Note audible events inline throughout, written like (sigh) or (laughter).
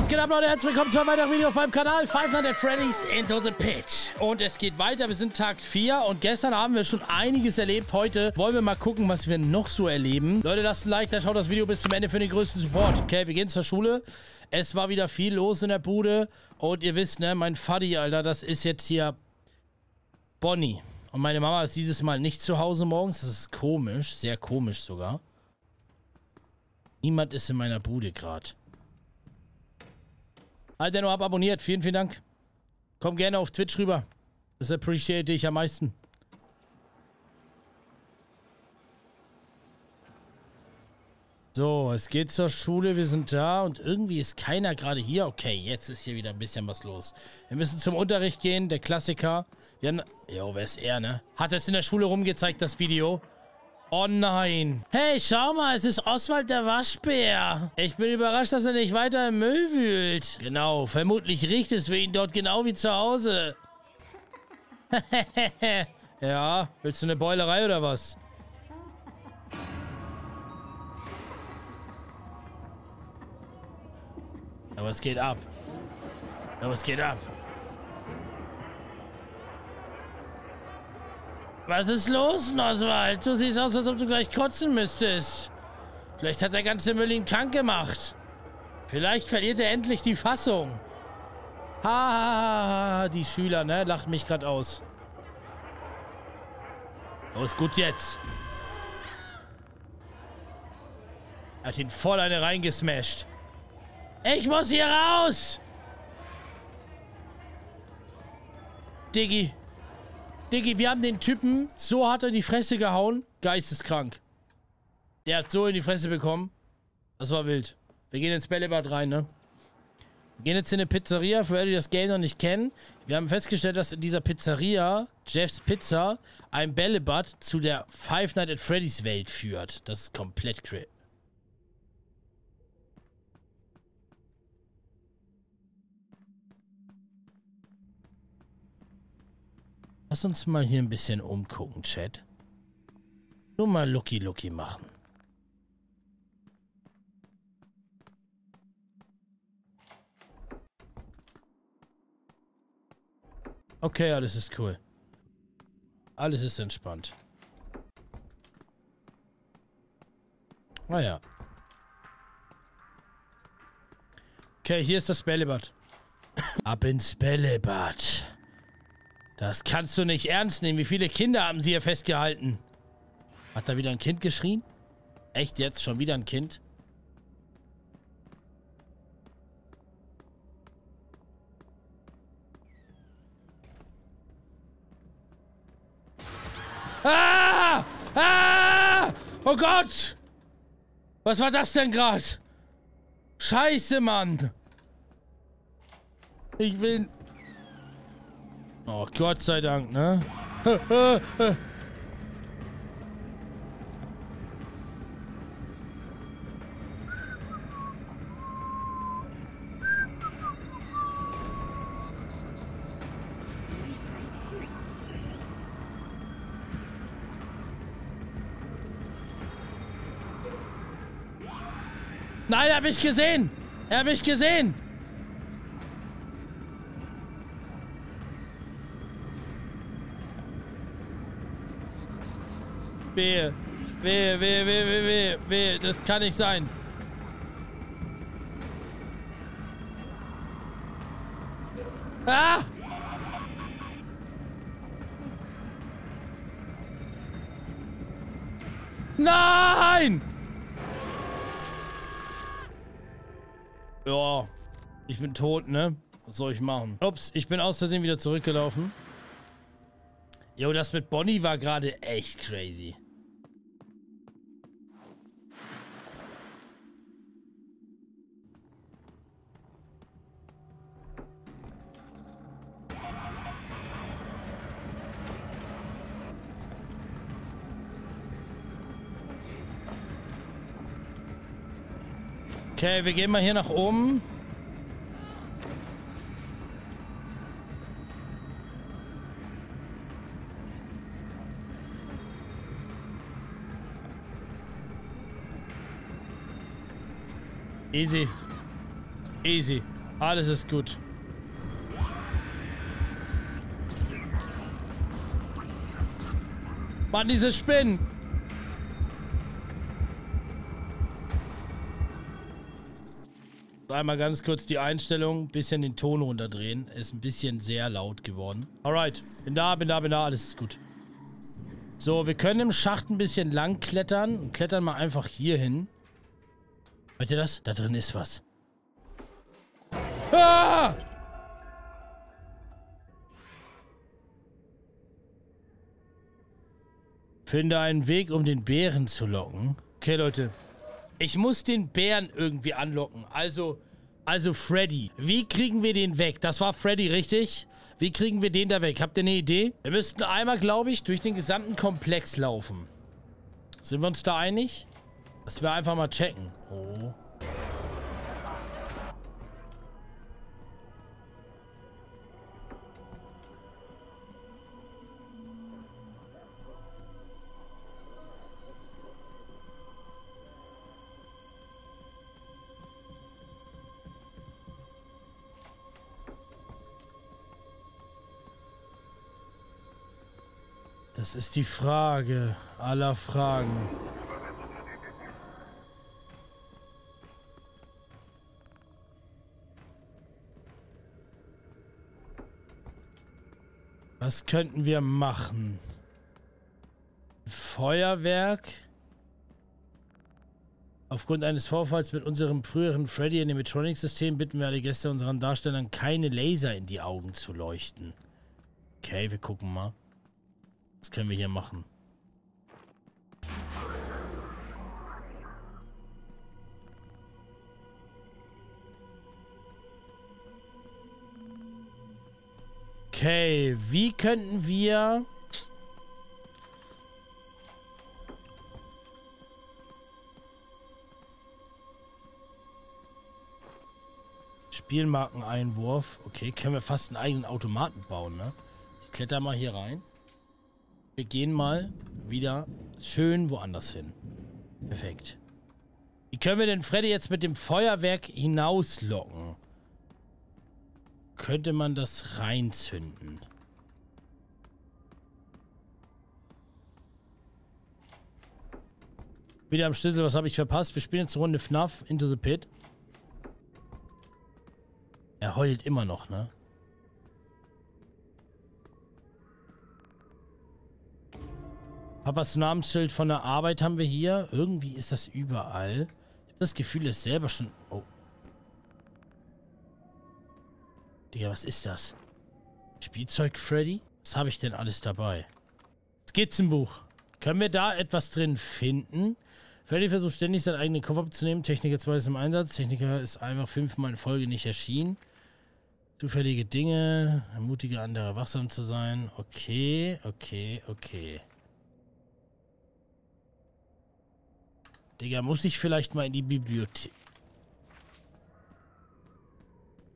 Was geht ab, Leute? Herzlich willkommen zu einem weiteren Video auf meinem Kanal. Five Nights at Freddy's Into the Pitch. Und es geht weiter. Wir sind Tag 4 und gestern haben wir schon einiges erlebt. Heute wollen wir mal gucken, was wir noch so erleben. Leute, lasst ein Like da, schaut das Video bis zum Ende für den größten Support. Okay, wir gehen zur Schule. Es war wieder viel los in der Bude. Und ihr wisst, ne, mein Faddy, Alter, das ist jetzt hier Bonnie. Und meine Mama ist dieses Mal nicht zu Hause morgens. Das ist komisch, sehr komisch sogar. Niemand ist in meiner Bude gerade. Halt nur ab, abonniert. Vielen, vielen Dank. Komm gerne auf Twitch rüber. Das appreciate ich am meisten. So, es geht zur Schule, wir sind da und irgendwie ist keiner gerade hier. Okay, jetzt ist hier wieder ein bisschen was los. Wir müssen zum Unterricht gehen, der Klassiker. Wir haben... Jo, wer ist er, ne? Hat es in der Schule rumgezeigt, das Video? Oh nein. Hey, schau mal, es ist Oswald der Waschbär. Ich bin überrascht, dass er nicht weiter im Müll wühlt. Genau, vermutlich riecht es für ihn dort genau wie zu Hause. (laughs) ja, willst du eine Beulerei oder was? Aber es geht ab. Aber es geht ab. Was ist los, Oswald? Du siehst aus, als ob du gleich kotzen müsstest. Vielleicht hat der ganze Müll ihn krank gemacht. Vielleicht verliert er endlich die Fassung. Ha, die Schüler, ne? Lacht mich gerade aus. Ist gut jetzt. Er hat ihn voll eine reingesmashed. Ich muss hier raus! Diggi, Diggi, wir haben den Typen, so er in die Fresse gehauen. Geisteskrank. Der hat so in die Fresse bekommen. Das war wild. Wir gehen ins Bällebad rein, ne? Wir gehen jetzt in eine Pizzeria, für alle, die das Game noch nicht kennen. Wir haben festgestellt, dass in dieser Pizzeria, Jeffs Pizza, ein Bällebad zu der Five Nights at Freddy's Welt führt. Das ist komplett crazy. Lass uns mal hier ein bisschen umgucken, Chat. Nur mal Lucky Lucky machen. Okay, alles ist cool. Alles ist entspannt. Naja. Okay, hier ist das Bällebad. Ab ins Bällebad. Das kannst du nicht ernst nehmen. Wie viele Kinder haben sie hier festgehalten? Hat da wieder ein Kind geschrien? Echt jetzt? Schon wieder ein Kind? Ah! Ah! Oh Gott! Was war das denn gerade? Scheiße, Mann! Ich will... Oh, Gott sei Dank, ne? Nein, er hat mich gesehen! Er hat mich gesehen! Wehe. Wehe, wehe, wehe, wehe, wehe, wehe. Das kann nicht sein. Ah! Nein! Ja, ich bin tot, ne? Was soll ich machen? Ups, ich bin aus Versehen wieder zurückgelaufen. Jo, das mit Bonnie war gerade echt crazy. Okay, wir gehen mal hier nach oben. Easy. Easy. Alles ist gut. Mann, diese Spinnen. Einmal ganz kurz die Einstellung, bisschen den Ton runterdrehen. Ist ein bisschen sehr laut geworden. Alright, bin da, bin da, bin da, alles ist gut. So, wir können im Schacht ein bisschen lang klettern. Und klettern mal einfach hier hin. Hört ihr das? Da drin ist was. Ah! Finde einen Weg, um den Bären zu locken. Okay, Leute. Ich muss den Bären irgendwie anlocken. Also, also Freddy. Wie kriegen wir den weg? Das war Freddy, richtig? Wie kriegen wir den da weg? Habt ihr eine Idee? Wir müssten einmal, glaube ich, durch den gesamten Komplex laufen. Sind wir uns da einig? Dass wir einfach mal checken. Oh. Das ist die Frage aller Fragen. Was könnten wir machen? Feuerwerk? Aufgrund eines Vorfalls mit unserem früheren Freddy Animatronics-System bitten wir alle Gäste unseren Darstellern, keine Laser in die Augen zu leuchten. Okay, wir gucken mal. Was können wir hier machen? Okay, wie könnten wir... Spielmarkeneinwurf. Okay, können wir fast einen eigenen Automaten bauen, ne? Ich kletter mal hier rein. Wir gehen mal wieder schön woanders hin. Perfekt. Wie können wir denn Freddy jetzt mit dem Feuerwerk hinauslocken? Könnte man das reinzünden? Wieder am Schlüssel, was habe ich verpasst? Wir spielen jetzt eine Runde FNAF Into the Pit. Er heult immer noch, ne? Papas Namensschild von der Arbeit haben wir hier. Irgendwie ist das überall. Ich habe das Gefühl, es ist selber schon... Oh. Digga, was ist das? Spielzeug Freddy? Was habe ich denn alles dabei? Skizzenbuch. Können wir da etwas drin finden? Freddy versucht ständig seinen eigenen Kopf abzunehmen. Techniker 2 ist im Einsatz. Techniker ist einfach fünfmal in Folge nicht erschienen. Zufällige Dinge. Ermutige andere, wachsam zu sein. Okay, okay, okay. Digga, muss ich vielleicht mal in die Bibliothek...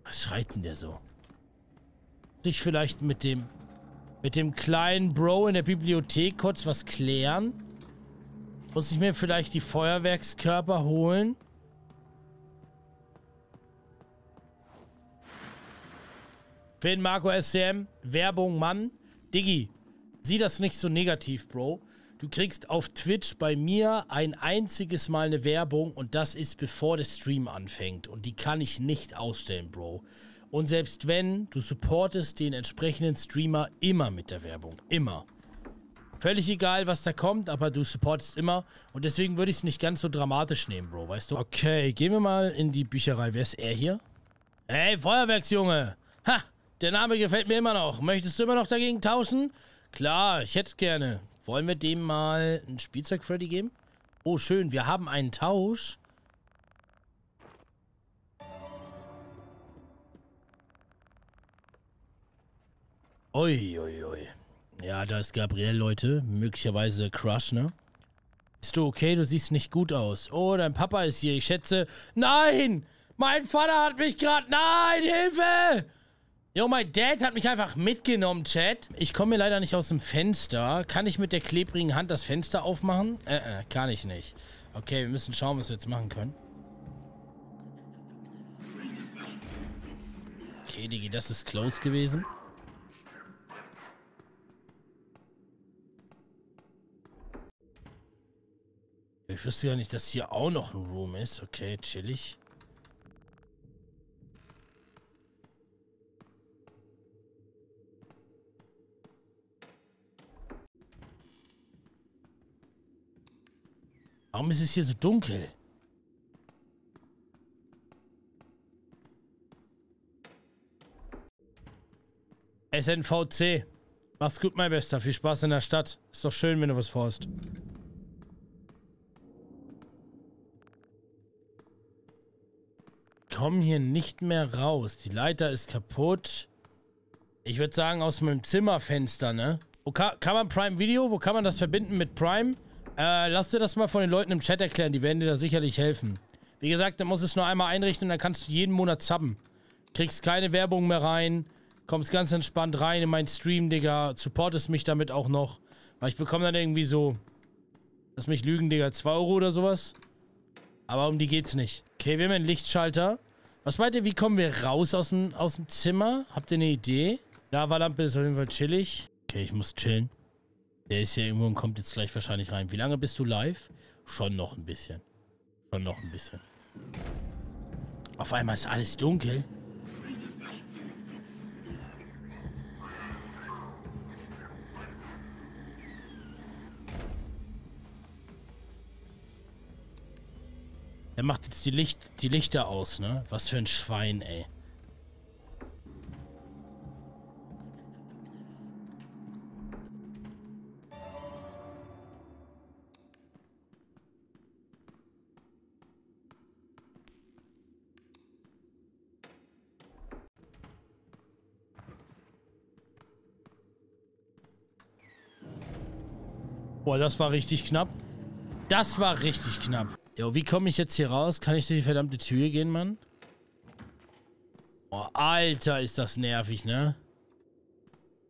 Was schreit denn der so? Muss ich vielleicht mit dem... Mit dem kleinen Bro in der Bibliothek kurz was klären? Muss ich mir vielleicht die Feuerwerkskörper holen? Finn, Marco, SCM, Werbung, Mann. Diggi, sieh das nicht so negativ, Bro. Du kriegst auf Twitch bei mir ein einziges Mal eine Werbung und das ist bevor der Stream anfängt. Und die kann ich nicht ausstellen, Bro. Und selbst wenn, du supportest den entsprechenden Streamer immer mit der Werbung. Immer. Völlig egal, was da kommt, aber du supportest immer. Und deswegen würde ich es nicht ganz so dramatisch nehmen, Bro, weißt du? Okay, gehen wir mal in die Bücherei. Wer ist er hier? Hey, Feuerwerksjunge! Ha! Der Name gefällt mir immer noch. Möchtest du immer noch dagegen tauschen? Klar, ich hätte es gerne. Wollen wir dem mal ein Spielzeug Freddy geben? Oh, schön. Wir haben einen Tausch. Ui, ui, ui. Ja, da ist Gabriel, Leute. Möglicherweise Crush, ne? Bist du okay? Du siehst nicht gut aus. Oh, dein Papa ist hier. Ich schätze... Nein! Mein Vater hat mich gerade... Nein, Hilfe! Jo, mein Dad hat mich einfach mitgenommen, Chat. Ich komme mir leider nicht aus dem Fenster. Kann ich mit der klebrigen Hand das Fenster aufmachen? Äh, äh, kann ich nicht. Okay, wir müssen schauen, was wir jetzt machen können. Okay, Digi, das ist close gewesen. Ich wüsste ja nicht, dass hier auch noch ein Room ist. Okay, chillig. Warum ist es hier so dunkel? SNVC. Mach's gut, mein Bester. Viel Spaß in der Stadt. Ist doch schön, wenn du was vorhast. Komm hier nicht mehr raus. Die Leiter ist kaputt. Ich würde sagen, aus meinem Zimmerfenster, ne? Wo kann, kann man Prime Video? Wo kann man das verbinden mit Prime? Äh, lass dir das mal von den Leuten im Chat erklären. Die werden dir da sicherlich helfen. Wie gesagt, dann musst du es nur einmal einrichten und dann kannst du jeden Monat subben. Kriegst keine Werbung mehr rein. Kommst ganz entspannt rein in meinen Stream, Digga. Supportest mich damit auch noch. Weil ich bekomme dann irgendwie so... Lass mich lügen, Digga. 2 Euro oder sowas. Aber um die geht's nicht. Okay, wir haben einen Lichtschalter. Was meint ihr, wie kommen wir raus aus dem, aus dem Zimmer? Habt ihr eine Idee? Lavalampe ist auf jeden Fall chillig. Okay, ich muss chillen. Der ist hier irgendwo und kommt jetzt gleich wahrscheinlich rein. Wie lange bist du live? Schon noch ein bisschen. Schon noch ein bisschen. Auf einmal ist alles dunkel. Er macht jetzt die, Licht, die Lichter aus, ne? Was für ein Schwein, ey. Boah, das war richtig knapp. Das war richtig knapp. Jo, wie komme ich jetzt hier raus? Kann ich durch die verdammte Tür gehen, Mann? Boah, Alter, ist das nervig, ne?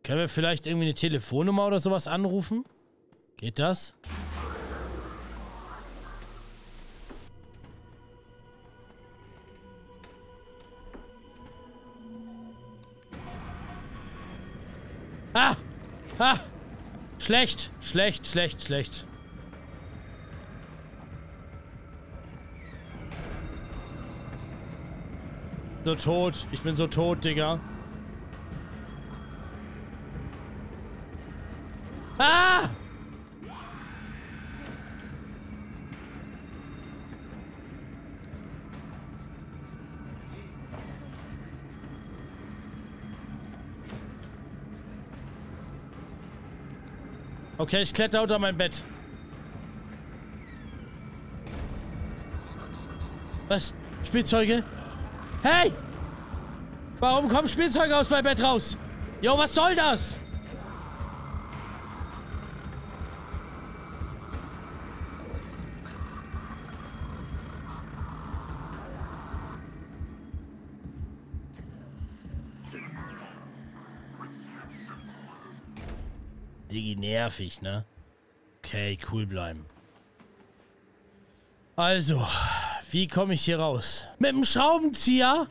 Können wir vielleicht irgendwie eine Telefonnummer oder sowas anrufen? Geht das? Schlecht, schlecht, schlecht, schlecht. So tot. Ich bin so tot, Digga. Okay, ich kletter unter mein Bett. Was? Spielzeuge? Hey! Warum kommen Spielzeuge aus meinem Bett raus? Jo, was soll das? Nervig, ne? Okay, cool bleiben. Also, wie komme ich hier raus? Mit dem Schraubenzieher?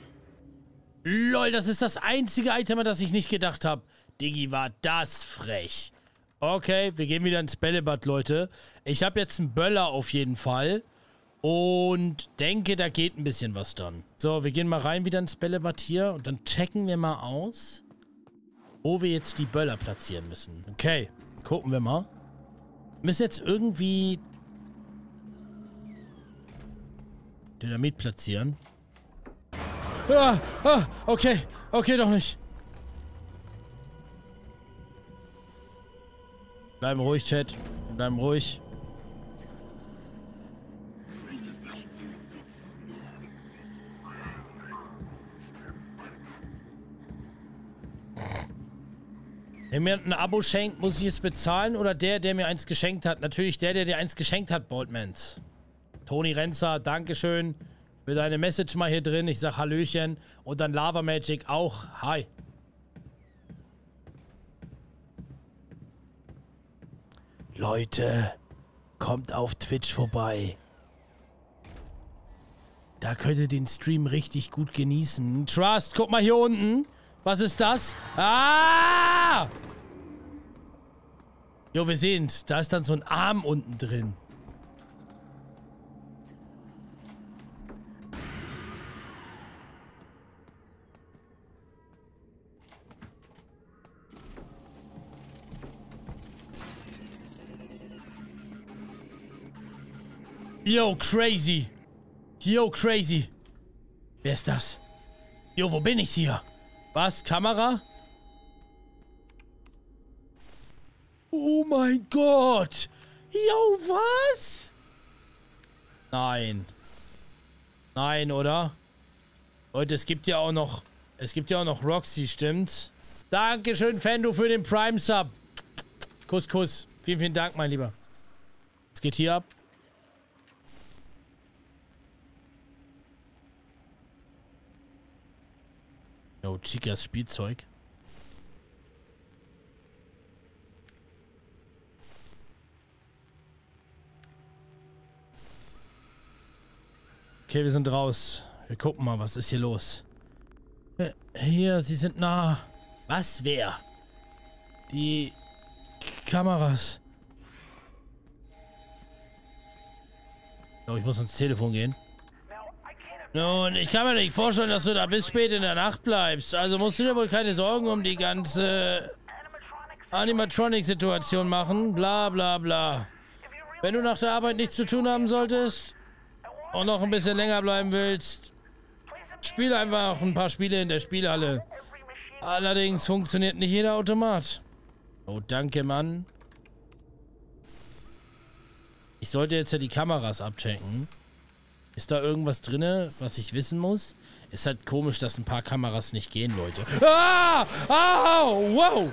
Lol, das ist das einzige Item, an das ich nicht gedacht habe. Digi, war das frech. Okay, wir gehen wieder ins Bällebad, Leute. Ich habe jetzt einen Böller auf jeden Fall. Und denke, da geht ein bisschen was dann. So, wir gehen mal rein wieder ins Bällebad hier. Und dann checken wir mal aus, wo wir jetzt die Böller platzieren müssen. Okay, gucken wir mal. Wir müssen jetzt irgendwie Dynamit platzieren. Ah, ah, okay, okay, doch nicht. Bleiben ruhig, Chat. Bleiben ruhig. Wer mir ein Abo schenkt, muss ich es bezahlen oder der, der mir eins geschenkt hat? Natürlich der, der dir eins geschenkt hat, Boldmans. Toni Renzer, Dankeschön für deine Message mal hier drin. Ich sag Hallöchen. Und dann Lava Magic auch. Hi. Leute, kommt auf Twitch vorbei. Da könnt ihr den Stream richtig gut genießen. Trust, guck mal hier unten. Was ist das? Ah! Jo, wir sehen's. Da ist dann so ein Arm unten drin. Yo, crazy. Yo, crazy. Wer ist das? Jo, wo bin ich hier? Was? Kamera? Oh mein Gott. Yo, was? Nein. Nein, oder? Leute, es gibt ja auch noch... Es gibt ja auch noch Roxy, stimmt's? Dankeschön, Fendo, für den Prime-Sub. Kuss, Kuss. Vielen, vielen Dank, mein Lieber. Es geht hier ab. Oh, Chicas Spielzeug. Okay, wir sind raus. Wir gucken mal, was ist hier los. Äh, hier, sie sind nah. Was? Wer? Die Kameras. Oh, ich muss ans Telefon gehen. Nun, ich kann mir nicht vorstellen, dass du da bis spät in der Nacht bleibst. Also musst du dir wohl keine Sorgen um die ganze Animatronic-Situation machen. Bla bla bla. Wenn du nach der Arbeit nichts zu tun haben solltest und noch ein bisschen länger bleiben willst, spiel einfach ein paar Spiele in der Spielhalle. Allerdings funktioniert nicht jeder Automat. Oh, danke, Mann. Ich sollte jetzt ja die Kameras abchecken. Ist da irgendwas drinne, was ich wissen muss? Ist halt komisch, dass ein paar Kameras nicht gehen, Leute. Ah! Au! Wow!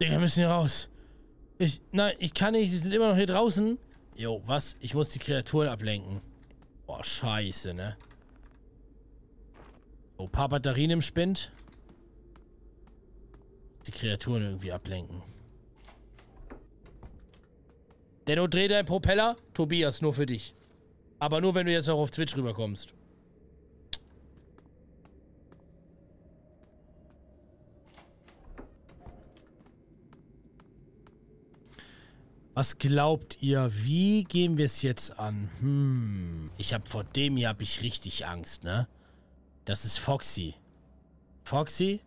Digga, wir müssen hier raus. Ich, nein, ich kann nicht. Sie sind immer noch hier draußen. Jo, was? Ich muss die Kreaturen ablenken. Boah, scheiße, ne? Oh, paar Batterien im Spind. Die Kreaturen irgendwie ablenken. Denno, dreh deinen Propeller. Tobias, nur für dich. Aber nur, wenn du jetzt auch auf Twitch rüberkommst. Was glaubt ihr? Wie gehen wir es jetzt an? Hm. Ich habe vor dem hier habe ich richtig Angst, ne? Das ist Foxy. Foxy?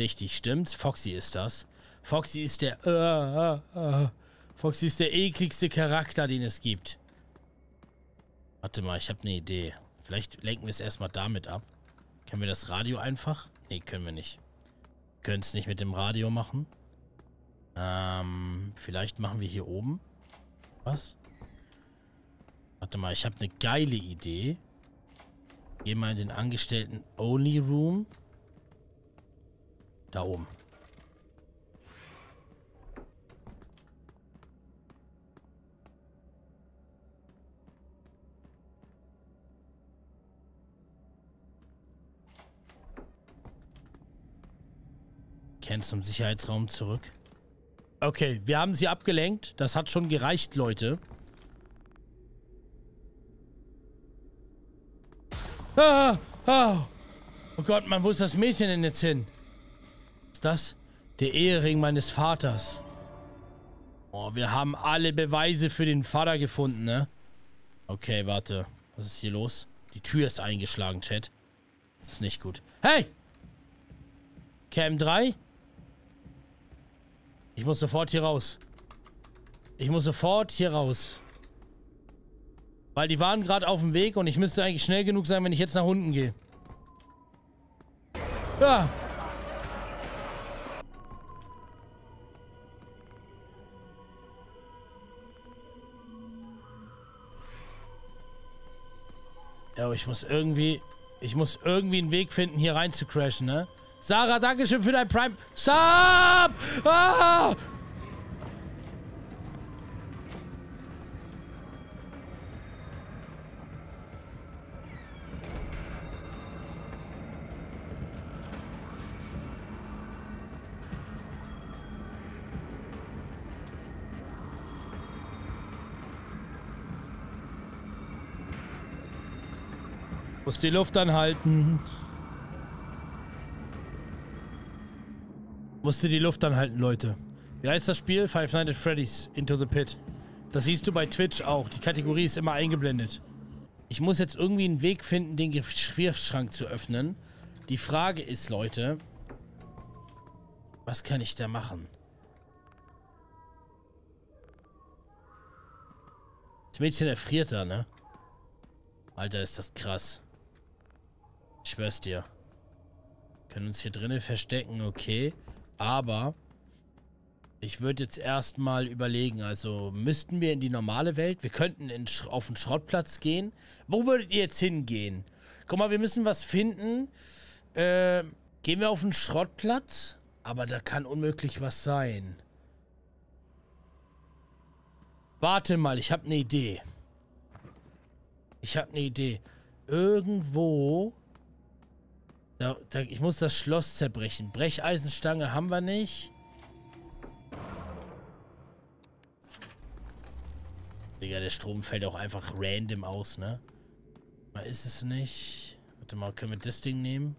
Richtig, stimmt's? Foxy ist das. Foxy ist der... Uh, uh, uh. Foxy ist der ekligste Charakter, den es gibt. Warte mal, ich habe eine Idee. Vielleicht lenken wir es erstmal damit ab. Können wir das Radio einfach? Nee, können wir nicht. Können es nicht mit dem Radio machen. Ähm, vielleicht machen wir hier oben. Was? Warte mal, ich habe eine geile Idee. Geh mal in den Angestellten Only Room. Da oben. Ken zum Sicherheitsraum zurück. Okay, wir haben sie abgelenkt. Das hat schon gereicht, Leute. Ah, ah. Oh Gott, man, wo ist das Mädchen denn jetzt hin? Ist das? Der Ehering meines Vaters. Oh, wir haben alle Beweise für den Vater gefunden, ne? Okay, warte. Was ist hier los? Die Tür ist eingeschlagen, Chat. Das ist nicht gut. Hey! Cam 3? Ich muss sofort hier raus. Ich muss sofort hier raus. Weil die waren gerade auf dem Weg und ich müsste eigentlich schnell genug sein, wenn ich jetzt nach unten gehe. Ja. Ja, aber ich muss irgendwie... Ich muss irgendwie einen Weg finden, hier rein zu crashen, ne? Sarah, Dankeschön für dein Prime. Sub! Ah! Muss die Luft anhalten. Musste die Luft anhalten, Leute. Wie heißt das Spiel? Five Nights at Freddy's Into the Pit. Das siehst du bei Twitch auch. Die Kategorie ist immer eingeblendet. Ich muss jetzt irgendwie einen Weg finden, den Geschirrschrank zu öffnen. Die Frage ist, Leute, was kann ich da machen? Das Mädchen erfriert da, ne? Alter, ist das krass. Ich schwör's dir. Können uns hier drinnen verstecken, okay. Aber ich würde jetzt erstmal überlegen, also müssten wir in die normale Welt? Wir könnten in, auf den Schrottplatz gehen. Wo würdet ihr jetzt hingehen? Guck mal, wir müssen was finden. Äh, gehen wir auf den Schrottplatz? Aber da kann unmöglich was sein. Warte mal, ich habe eine Idee. Ich habe eine Idee. Irgendwo... Da, da, ich muss das Schloss zerbrechen. Brecheisenstange haben wir nicht. Digga, der Strom fällt auch einfach random aus, ne? Mal ist es nicht. Warte mal, können wir das Ding nehmen?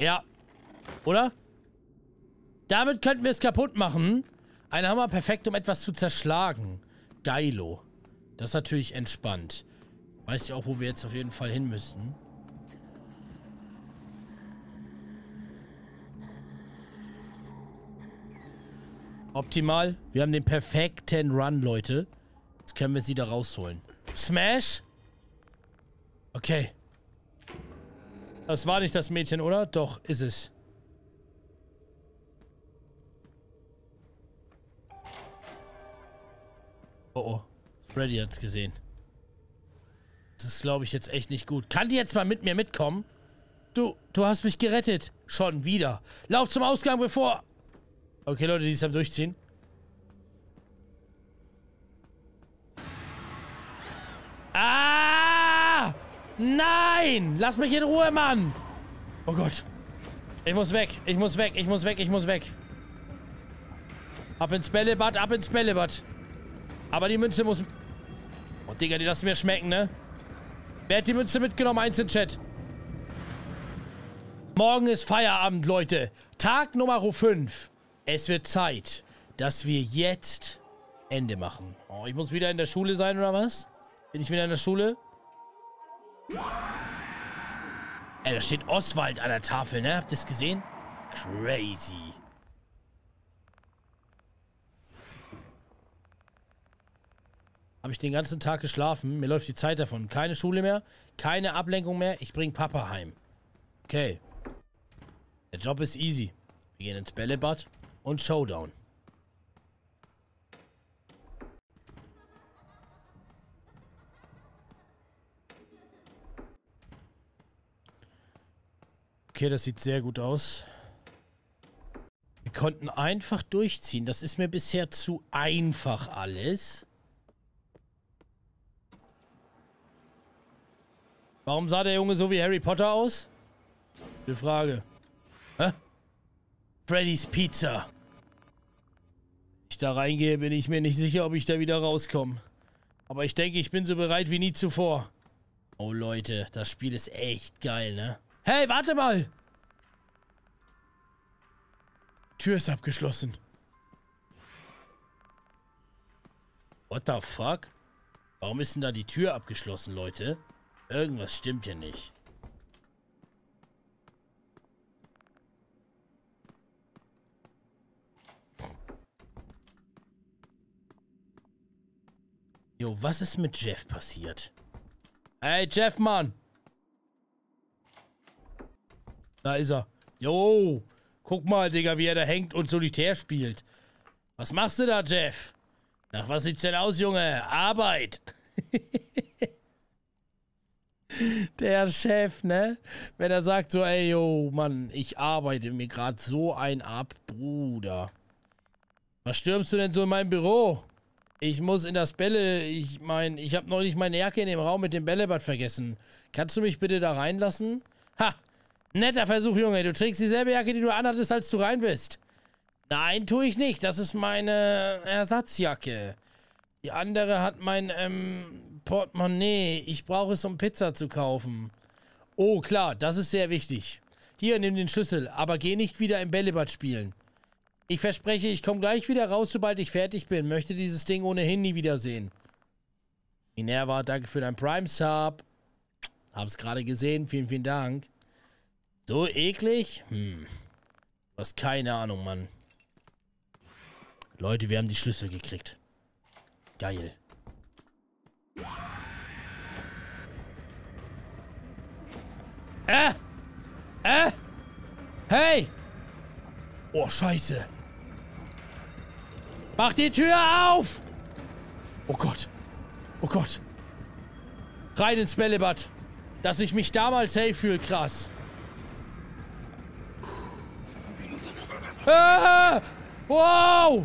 Ja. Oder? Damit könnten wir es kaputt machen. Ein Hammer perfekt, um etwas zu zerschlagen. Geilo. Das ist natürlich entspannt. Weiß ich auch, wo wir jetzt auf jeden Fall hin müssen. Optimal. Wir haben den perfekten Run, Leute. Jetzt können wir sie da rausholen. Smash? Okay. Das war nicht das Mädchen, oder? Doch, ist es. Oh oh. Freddy hat's gesehen. Das ist, glaube ich, jetzt echt nicht gut. Kann die jetzt mal mit mir mitkommen? Du, du hast mich gerettet. Schon wieder. Lauf zum Ausgang, bevor... Okay, Leute, die ist am Durchziehen. Ah! Nein! Lass mich in Ruhe, Mann! Oh Gott. Ich muss weg. Ich muss weg. Ich muss weg. Ich muss weg. Ab ins Bällebad. Ab ins Bällebad. Aber die Münze muss... Oh, Digga, die lassen mir schmecken, ne? Wer hat die Münze mitgenommen? Eins in Chat. Morgen ist Feierabend, Leute. Tag Nummer 5. Es wird Zeit, dass wir jetzt Ende machen. Oh, ich muss wieder in der Schule sein, oder was? Bin ich wieder in der Schule? Ey, da steht Oswald an der Tafel, ne? Habt ihr es gesehen? Crazy. Habe ich den ganzen Tag geschlafen. Mir läuft die Zeit davon. Keine Schule mehr, keine Ablenkung mehr. Ich bring Papa heim. Okay. Der Job ist easy. Wir gehen ins Bällebad und Showdown. Okay, das sieht sehr gut aus. Wir konnten einfach durchziehen. Das ist mir bisher zu einfach alles. Warum sah der Junge so wie Harry Potter aus? Gute Frage. Hä? Freddy's Pizza. Da reingehe, bin ich mir nicht sicher, ob ich da wieder rauskomme. Aber ich denke, ich bin so bereit wie nie zuvor. Oh Leute, das Spiel ist echt geil, ne? Hey, warte mal! Tür ist abgeschlossen. What the fuck? Warum ist denn da die Tür abgeschlossen, Leute? Irgendwas stimmt hier nicht. Jo, was ist mit Jeff passiert? Hey, Jeff, Mann! Da ist er. Jo, guck mal, Digga, wie er da hängt und Solitär spielt. Was machst du da, Jeff? Nach was sieht's denn aus, Junge? Arbeit! (laughs) Der Chef, ne? Wenn er sagt so, ey, yo, Mann, ich arbeite mir gerade so ein ab, Bruder. Was stürmst du denn so in meinem Büro? Ich muss in das Bälle, ich mein, ich habe neulich meine Jacke in dem Raum mit dem Bällebad vergessen. Kannst du mich bitte da reinlassen? Ha! Netter Versuch, Junge. Du trägst dieselbe Jacke, die du anhattest, als du rein bist. Nein, tue ich nicht. Das ist meine Ersatzjacke. Die andere hat mein, ähm, Portemonnaie. Ich brauche es, um Pizza zu kaufen. Oh, klar, das ist sehr wichtig. Hier, nimm den Schlüssel, aber geh nicht wieder im Bällebad spielen. Ich verspreche, ich komme gleich wieder raus, sobald ich fertig bin. Möchte dieses Ding ohnehin nie wiedersehen. Minerva, danke für dein Prime-Sub. Hab's gerade gesehen, vielen, vielen Dank. So eklig? Hm. Du hast keine Ahnung, Mann. Leute, wir haben die Schlüssel gekriegt. Geil. Äh! Äh! Hey! Oh, scheiße. Mach die Tür auf! Oh Gott. Oh Gott. Rein ins Bällebad. Dass ich mich damals safe fühle, krass. Ah! Wow!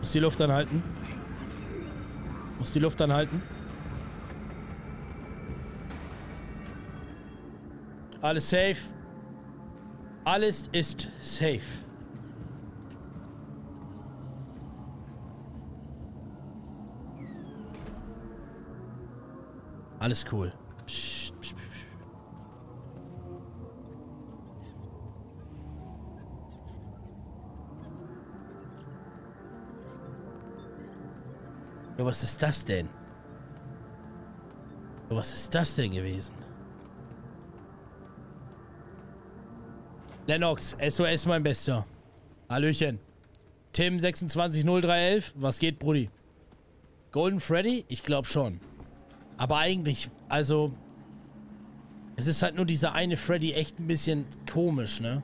Muss die Luft anhalten. Muss die Luft anhalten. Alles safe. Alles ist safe. Alles cool. Psst, psst, psst. Was ist das denn? Was ist das denn gewesen? Lennox, SOS mein Bester. Hallöchen. Tim 260311, was geht, Brudi? Golden Freddy? Ich glaube schon. Aber eigentlich, also... Es ist halt nur dieser eine Freddy echt ein bisschen komisch, ne?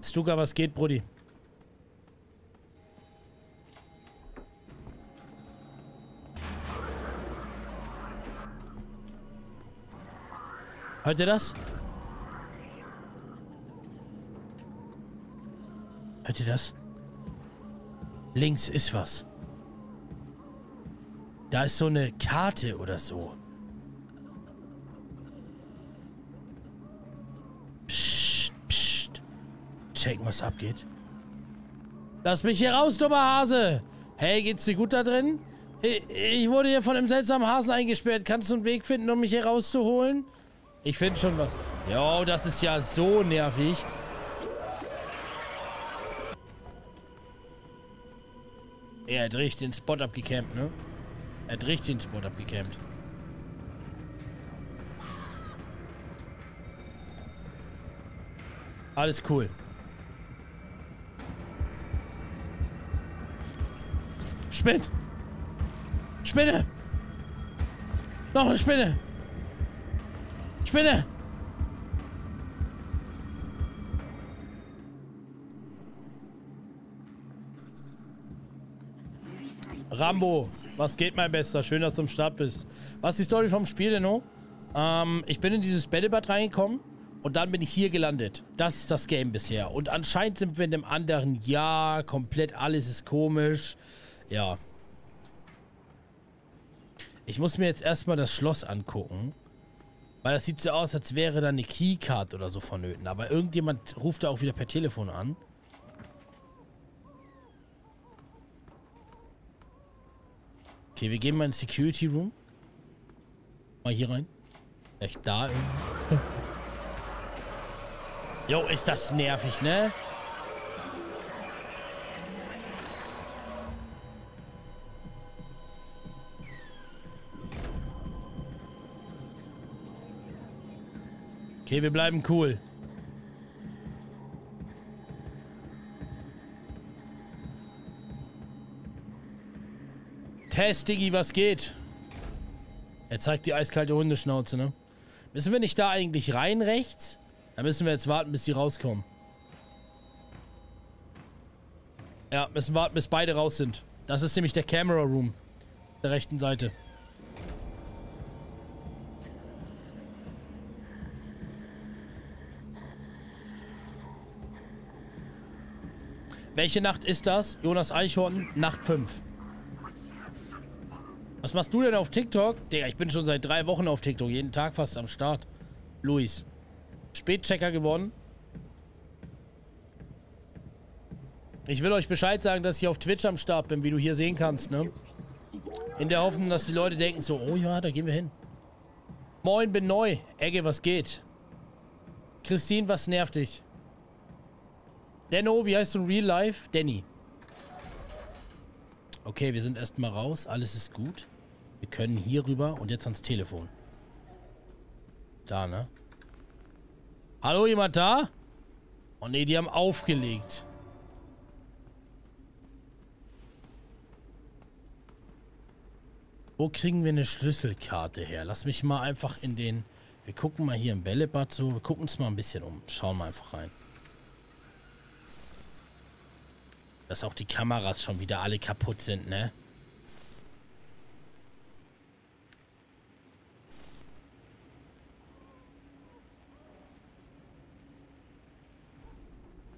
Stuka, was geht, Brudi? Hört ihr das? Hört ihr das? Links ist was. Da ist so eine Karte oder so. Psst, psst. Checken, was abgeht. Lass mich hier raus, dummer Hase. Hey, geht's dir gut da drin? Ich wurde hier von einem seltsamen Hasen eingesperrt. Kannst du einen Weg finden, um mich hier rauszuholen? Ich finde schon was. Jo, das ist ja so nervig. Er hat richtig den Spot abgecampt, ne? Er hat richtig den Spot abgecampt. Alles cool. Spinnt! Spinne! Noch eine Spinne! Spinne! Rambo, was geht, mein Bester? Schön, dass du am Start bist. Was ist die Story vom Spiel denn noch? Ähm, ich bin in dieses Bällebad reingekommen und dann bin ich hier gelandet. Das ist das Game bisher. Und anscheinend sind wir in einem anderen Jahr. Komplett alles ist komisch. Ja. Ich muss mir jetzt erstmal das Schloss angucken. Weil das sieht so aus, als wäre da eine Keycard oder so vonnöten. Aber irgendjemand ruft da auch wieder per Telefon an. Okay, wir gehen mal ins Security Room. Mal hier rein. Vielleicht da irgendwie. (laughs) Jo, ist das nervig, ne? Okay, wir bleiben cool. Test, Diggi, was geht? Er zeigt die eiskalte Hundeschnauze, ne? Müssen wir nicht da eigentlich rein rechts? Dann müssen wir jetzt warten, bis die rauskommen. Ja, müssen warten, bis beide raus sind. Das ist nämlich der Camera Room. Der rechten Seite. Welche Nacht ist das? Jonas Eichhorn, Nacht 5. Was machst du denn auf TikTok? Digga, ich bin schon seit drei Wochen auf TikTok. Jeden Tag fast am Start. Luis. Spätchecker geworden. Ich will euch Bescheid sagen, dass ich auf Twitch am Start bin, wie du hier sehen kannst, ne? In der Hoffnung, dass die Leute denken so, oh ja, da gehen wir hin. Moin, bin neu. Egge, was geht? Christine, was nervt dich? Denno, wie heißt du in Real Life? Danny. Okay, wir sind erstmal raus. Alles ist gut. Wir können hier rüber und jetzt ans Telefon. Da, ne? Hallo, jemand da? Oh ne, die haben aufgelegt. Wo kriegen wir eine Schlüsselkarte her? Lass mich mal einfach in den... Wir gucken mal hier im Bällebad so. Wir gucken uns mal ein bisschen um. Schauen wir einfach rein. Dass auch die Kameras schon wieder alle kaputt sind, ne?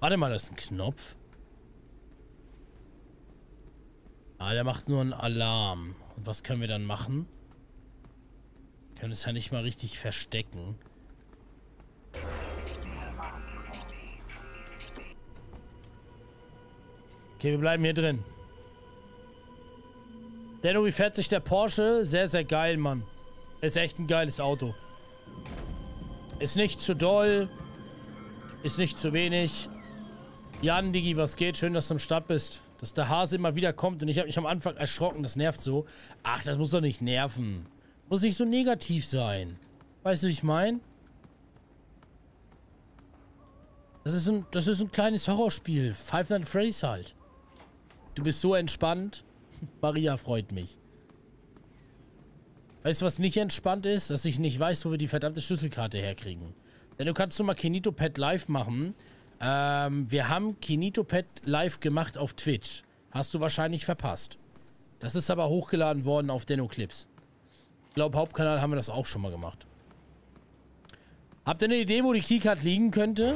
Warte mal, das ist ein Knopf. Ah, der macht nur einen Alarm. Und was können wir dann machen? Wir können es ja nicht mal richtig verstecken. Okay, wir bleiben hier drin. Denno, wie fährt sich der Porsche? Sehr, sehr geil, Mann. Ist echt ein geiles Auto. Ist nicht zu doll. Ist nicht zu wenig. Jan, Digi, was geht? Schön, dass du am Start bist. Dass der Hase immer wieder kommt und ich habe mich am Anfang erschrocken. Das nervt so. Ach, das muss doch nicht nerven. Muss nicht so negativ sein. Weißt du, wie ich meine? Das ist, ein, das ist ein kleines Horrorspiel. Five Nights at Freddy's halt. Du bist so entspannt. (laughs) Maria freut mich. Weißt du, was nicht entspannt ist? Dass ich nicht weiß, wo wir die verdammte Schlüsselkarte herkriegen. Denn du kannst du mal Kinito Pet live machen. Ähm, wir haben Kinito Pet live gemacht auf Twitch. Hast du wahrscheinlich verpasst. Das ist aber hochgeladen worden auf Denno-Clips. Ich glaube, Hauptkanal haben wir das auch schon mal gemacht. Habt ihr eine Idee, wo die Keycard liegen könnte?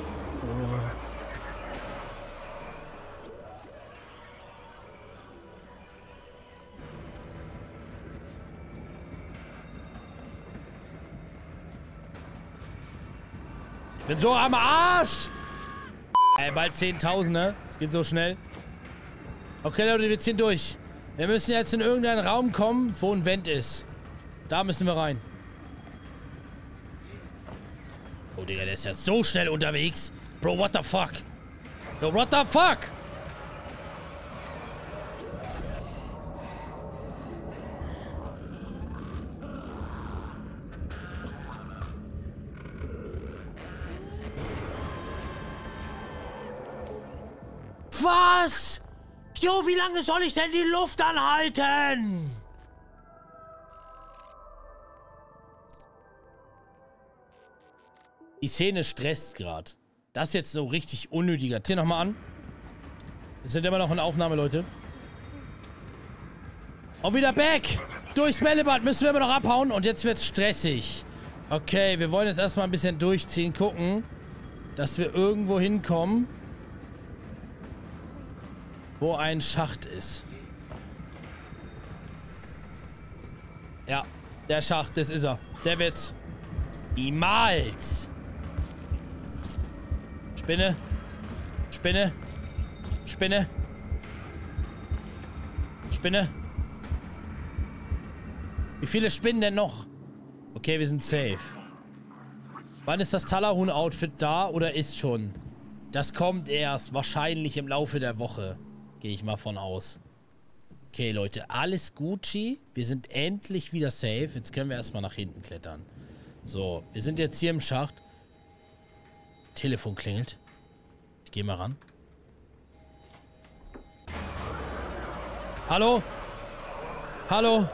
Bin so am Arsch! Ey, bald 10.000, ne? Es geht so schnell. Okay, Leute, wir ziehen durch. Wir müssen jetzt in irgendeinen Raum kommen, wo ein Vent ist. Da müssen wir rein. Oh, Digga, der ist ja so schnell unterwegs. Bro, what the fuck? Yo, what the fuck? Was? Jo, wie lange soll ich denn die Luft anhalten? Die Szene stresst gerade. Das ist jetzt so richtig unnötiger. Hier nochmal an. Wir sind immer noch in Aufnahme, Leute. Und wieder back. Durchs Bällebad müssen wir immer noch abhauen. Und jetzt wird's stressig. Okay, wir wollen jetzt erstmal ein bisschen durchziehen. Gucken, dass wir irgendwo hinkommen wo ein Schacht ist. Ja, der Schacht, das ist er. Der wird niemals. Spinne. Spinne. Spinne. Spinne. Wie viele Spinnen denn noch? Okay, wir sind safe. Wann ist das Talahun-Outfit da oder ist schon? Das kommt erst wahrscheinlich im Laufe der Woche. Gehe ich mal von aus. Okay, Leute, alles Gucci. Wir sind endlich wieder safe. Jetzt können wir erstmal nach hinten klettern. So, wir sind jetzt hier im Schacht. Telefon klingelt. Ich gehe mal ran. Hallo? Hallo?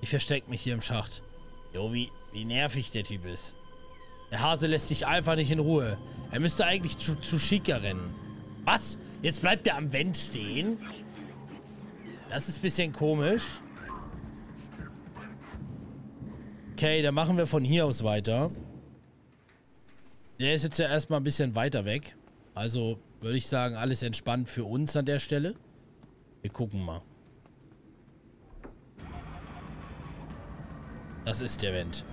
Ich verstecke mich hier im Schacht. Jo, wie, wie nervig der Typ ist. Der Hase lässt sich einfach nicht in Ruhe. Er müsste eigentlich zu, zu Chica rennen. Was? Jetzt bleibt er am Vent stehen? Das ist ein bisschen komisch. Okay, dann machen wir von hier aus weiter. Der ist jetzt ja erstmal ein bisschen weiter weg. Also würde ich sagen, alles entspannt für uns an der Stelle. Wir gucken mal. Das ist der Vent.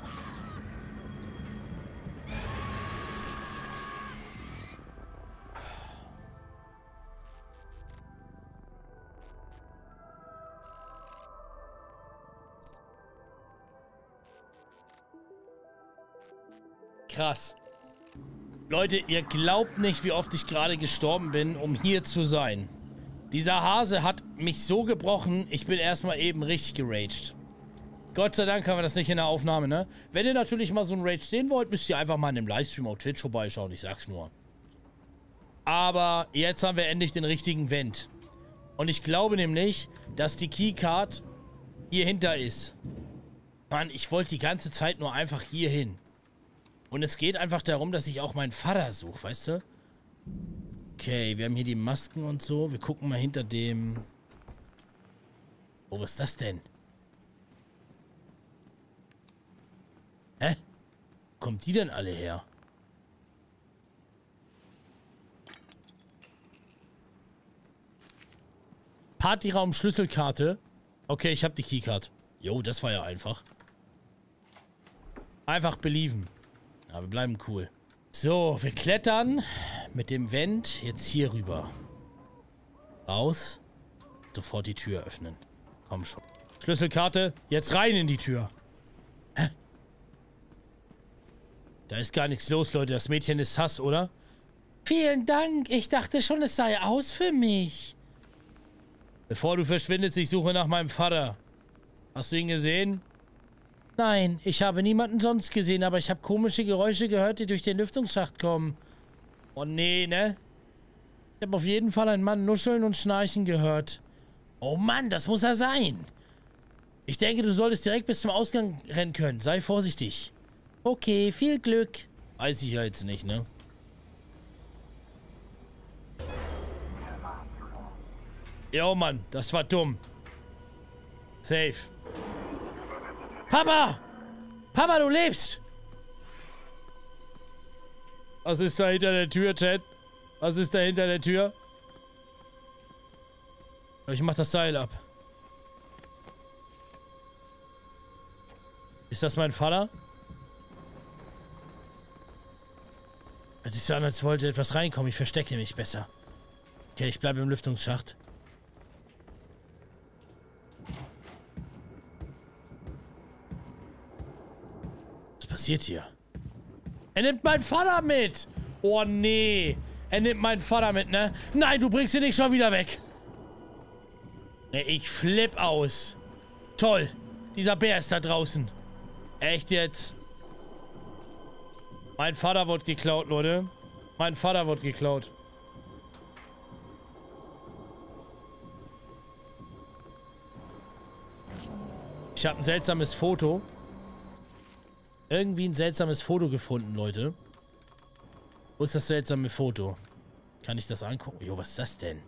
Krass. Leute, ihr glaubt nicht, wie oft ich gerade gestorben bin, um hier zu sein. Dieser Hase hat mich so gebrochen, ich bin erstmal eben richtig geraged. Gott sei Dank haben wir das nicht in der Aufnahme, ne? Wenn ihr natürlich mal so einen Rage sehen wollt, müsst ihr einfach mal in dem Livestream auf Twitch vorbeischauen, ich sag's nur. Aber jetzt haben wir endlich den richtigen Vent. Und ich glaube nämlich, dass die Keycard hier hinter ist. Mann, ich wollte die ganze Zeit nur einfach hier hin. Und es geht einfach darum, dass ich auch meinen Vater suche, weißt du? Okay, wir haben hier die Masken und so. Wir gucken mal hinter dem... Oh, was ist das denn? Hä? Wo kommen die denn alle her? Partyraum Schlüsselkarte. Okay, ich habe die Keycard. Jo, das war ja einfach. Einfach believen. Aber wir bleiben cool. So, wir klettern mit dem Vent jetzt hier rüber. Raus. Sofort die Tür öffnen. Komm schon. Schlüsselkarte, jetzt rein in die Tür. Hä? Da ist gar nichts los, Leute. Das Mädchen ist Hass, oder? Vielen Dank. Ich dachte schon, es sei aus für mich. Bevor du verschwindest, ich suche nach meinem Vater. Hast du ihn gesehen? Nein, ich habe niemanden sonst gesehen, aber ich habe komische Geräusche gehört, die durch den Lüftungsschacht kommen. Oh nee, ne? Ich habe auf jeden Fall einen Mann nuscheln und schnarchen gehört. Oh Mann, das muss er sein. Ich denke, du solltest direkt bis zum Ausgang rennen können. Sei vorsichtig. Okay, viel Glück. Weiß ich ja jetzt nicht, ne? Jo, Mann, das war dumm. Safe. Papa! Papa, du lebst! Was ist da hinter der Tür, Chat? Was ist da hinter der Tür? Ich mach das Seil ab. Ist das mein Vater? Hört sich so an, als wollte etwas reinkommen. Ich verstecke mich besser. Okay, ich bleibe im Lüftungsschacht. Passiert hier? Er nimmt meinen Vater mit. Oh, nee. Er nimmt meinen Vater mit, ne? Nein, du bringst ihn nicht schon wieder weg. Nee, ich flipp aus. Toll. Dieser Bär ist da draußen. Echt jetzt? Mein Vater wird geklaut, Leute. Mein Vater wird geklaut. Ich habe ein seltsames Foto irgendwie ein seltsames Foto gefunden, Leute. Wo ist das seltsame Foto? Kann ich das angucken? Jo, was ist das denn?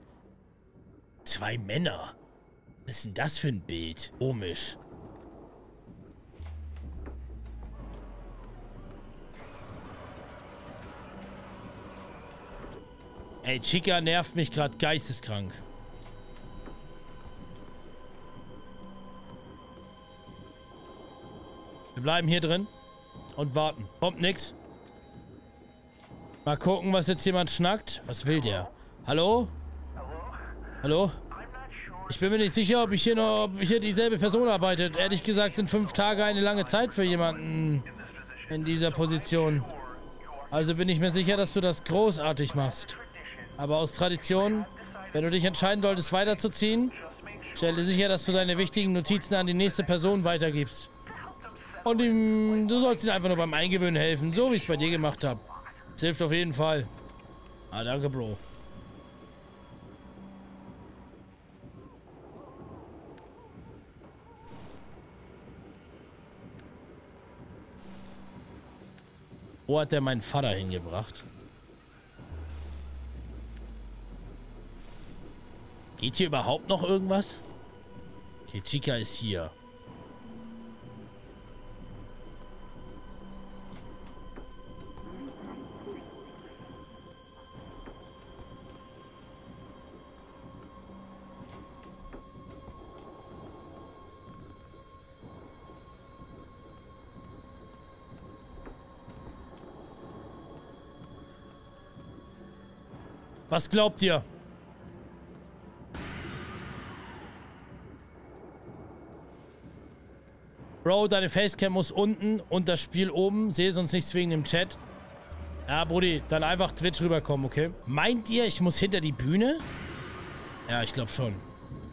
Zwei Männer. Was ist denn das für ein Bild? Komisch. Ey, Chica nervt mich gerade geisteskrank. Wir bleiben hier drin. Und warten. Kommt nix. Mal gucken, was jetzt jemand schnackt. Was will der? Hallo? Hallo? Ich bin mir nicht sicher, ob ich hier noch, ob hier dieselbe Person arbeitet. Ehrlich gesagt sind fünf Tage eine lange Zeit für jemanden in dieser Position. Also bin ich mir sicher, dass du das großartig machst. Aber aus Tradition, wenn du dich entscheiden solltest, weiterzuziehen, stelle sicher, dass du deine wichtigen Notizen an die nächste Person weitergibst. Und ihm, du sollst ihm einfach nur beim Eingewöhnen helfen, so wie ich es bei dir gemacht habe. Das hilft auf jeden Fall. Ah, danke, Bro. Wo hat der meinen Vater hingebracht? Geht hier überhaupt noch irgendwas? Okay, Chica ist hier. Was glaubt ihr? Bro, deine Facecam muss unten und das Spiel oben. Sehe sonst nichts wegen dem Chat. Ja, Brudi, dann einfach Twitch rüberkommen, okay? Meint ihr, ich muss hinter die Bühne? Ja, ich glaube schon.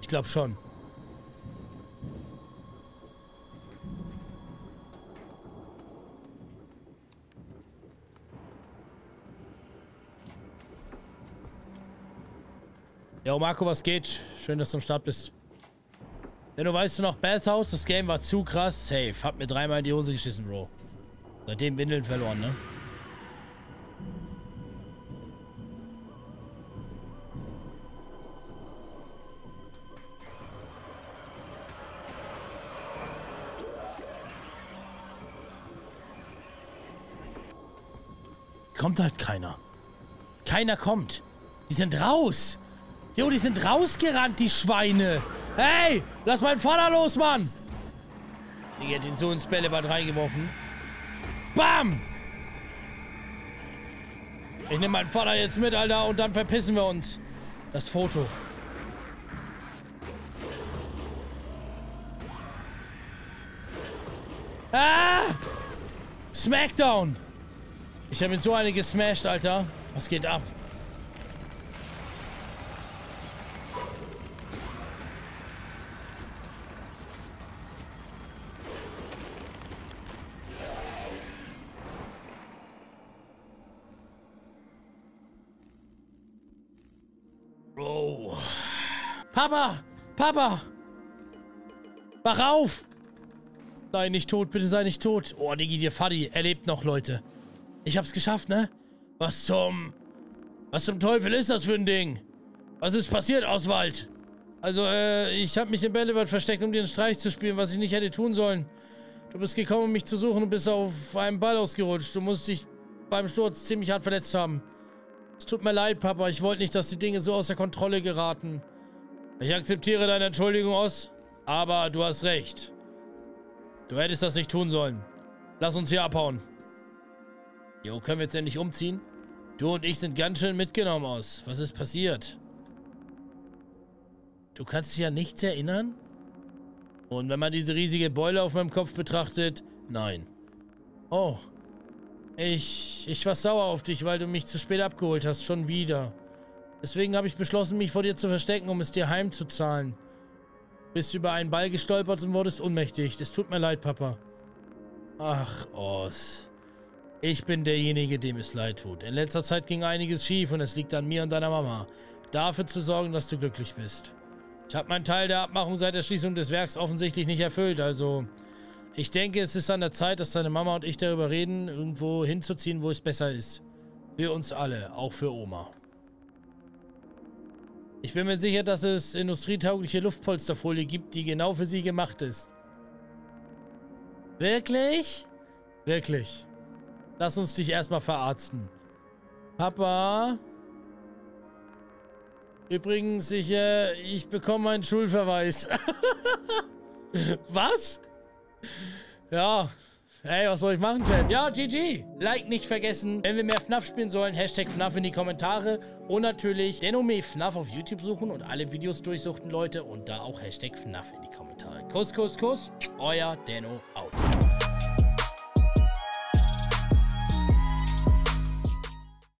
Ich glaube schon. Marco, was geht? Schön, dass du am Start bist. Wenn du weißt du noch, Bathhouse, das Game war zu krass. Safe. Hab mir dreimal in die Hose geschissen, Bro. Seitdem Windeln verloren, ne? Kommt halt keiner. Keiner kommt. Die sind raus. Jo, die sind rausgerannt, die Schweine. Hey, lass meinen Vater los, Mann. Die hat ihn so ins Bällebad reingeworfen. Bam! Ich nehme meinen Vater jetzt mit, Alter, und dann verpissen wir uns. Das Foto. Ah! Smackdown! Ich habe ihn so eine gesmashed, Alter. Was geht ab? Wach auf! Nein, nicht tot, bitte sei nicht tot. Oh, Digi, dir Fadi, er lebt noch, Leute. Ich hab's geschafft, ne? Was zum... Was zum Teufel ist das für ein Ding? Was ist passiert, Oswald? Also, äh, ich hab mich im Bällebad versteckt, um dir einen Streich zu spielen, was ich nicht hätte tun sollen. Du bist gekommen, um mich zu suchen und bist auf einem Ball ausgerutscht. Du musst dich beim Sturz ziemlich hart verletzt haben. Es tut mir leid, Papa. Ich wollte nicht, dass die Dinge so außer Kontrolle geraten. Ich akzeptiere deine Entschuldigung aus, aber du hast recht. Du hättest das nicht tun sollen. Lass uns hier abhauen. Jo, können wir jetzt endlich umziehen? Du und ich sind ganz schön mitgenommen aus. Was ist passiert? Du kannst dich ja nichts erinnern? Und wenn man diese riesige Beule auf meinem Kopf betrachtet, nein. Oh. Ich, ich war sauer auf dich, weil du mich zu spät abgeholt hast. Schon wieder. Deswegen habe ich beschlossen, mich vor dir zu verstecken, um es dir heimzuzahlen. Bist über einen Ball gestolpert und wurdest ohnmächtig. Das tut mir leid, Papa. Ach, Oz. Ich bin derjenige, dem es leid tut. In letzter Zeit ging einiges schief und es liegt an mir und deiner Mama, dafür zu sorgen, dass du glücklich bist. Ich habe meinen Teil der Abmachung seit der Schließung des Werks offensichtlich nicht erfüllt, also... Ich denke, es ist an der Zeit, dass deine Mama und ich darüber reden, irgendwo hinzuziehen, wo es besser ist. Für uns alle, auch für Oma. Ich bin mir sicher, dass es industrietaugliche Luftpolsterfolie gibt, die genau für sie gemacht ist. Wirklich? Wirklich. Lass uns dich erstmal verarzten. Papa? Übrigens, ich, äh, ich bekomme einen Schulverweis. (laughs) Was? Ja, Hey, was soll ich machen, Chat? Ja, GG. Like nicht vergessen. Wenn wir mehr FNAF spielen sollen, Hashtag FNAF in die Kommentare. Und natürlich Denome FNAF auf YouTube suchen und alle Videos durchsuchten, Leute. Und da auch Hashtag FNAF in die Kommentare. Kuss, Kuss, Kuss. Euer Denno out.